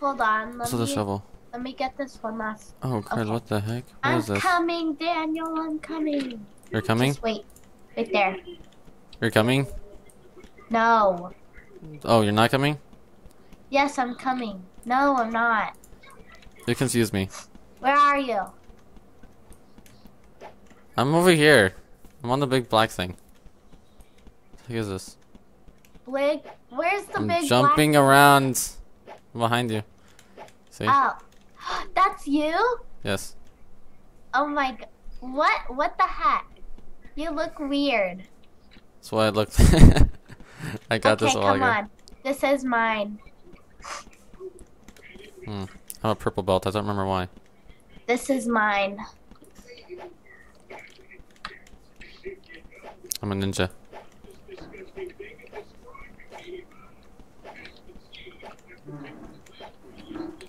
Hold on. Let What's with the shovel? let me get this one last. Oh, crap, Okay. what the heck? What I'm is this? coming, Daniel. I'm coming. You're coming? Just wait. Right there. You're coming? No. Oh, you're not coming? Yes, I'm coming. No, I'm not. You confused me. Where are you? I'm over here. I'm on the big black thing. What is this? Big. Where's the I'm big jumping around behind you. See? Oh, that's you. Yes. Oh my. g- What? What the heck? You look weird. That's why I looked. I got okay, this a while come on. This is mine. Hmm. I have a purple belt. I don't remember why. This is mine. I'm a ninja.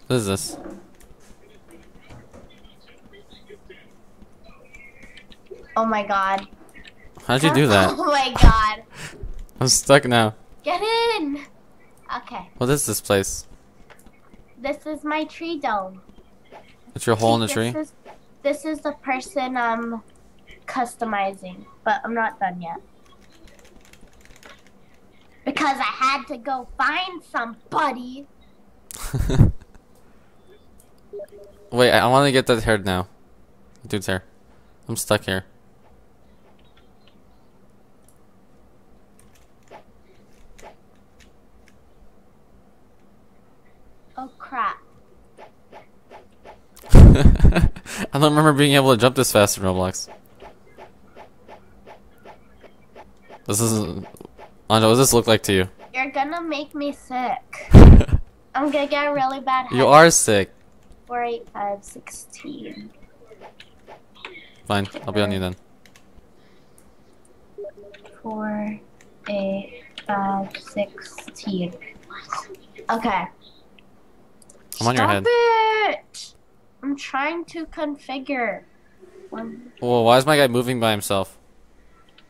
What is this? Oh my god. How'd you do that? Oh my god. I'm stuck now. Get in. Okay. What is this place? This is my tree dome. It's your hole in the See, tree? This is, this is the person I'm customizing, but I'm not done yet. Because I had to go find somebody. Wait, I, I want to get that hair now. Dude's hair. I'm stuck here. Oh crap. I don't remember being able to jump this fast in Roblox. This is. Anja, what does this look like to you? You're gonna make me sick. I'm gonna get a really bad head. you are sick. 4, 8, 5, 16. Fine, I'll be on you then. 4, 8, 5, 16. Okay. I'm on your Stop head. it! I'm trying to configure. One, Whoa, why is my guy moving by himself?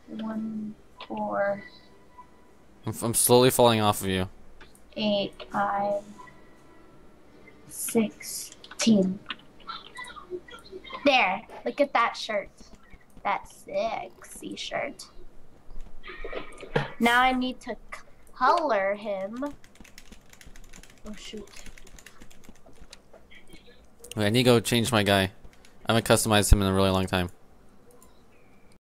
one, four, I'm, I'm slowly falling off of you. eight, five, sixteen. There. Look at that shirt. That sexy shirt. Now I need to color him. Oh shoot. Wait, I need to go change my guy. I haven't customized him in a really long time.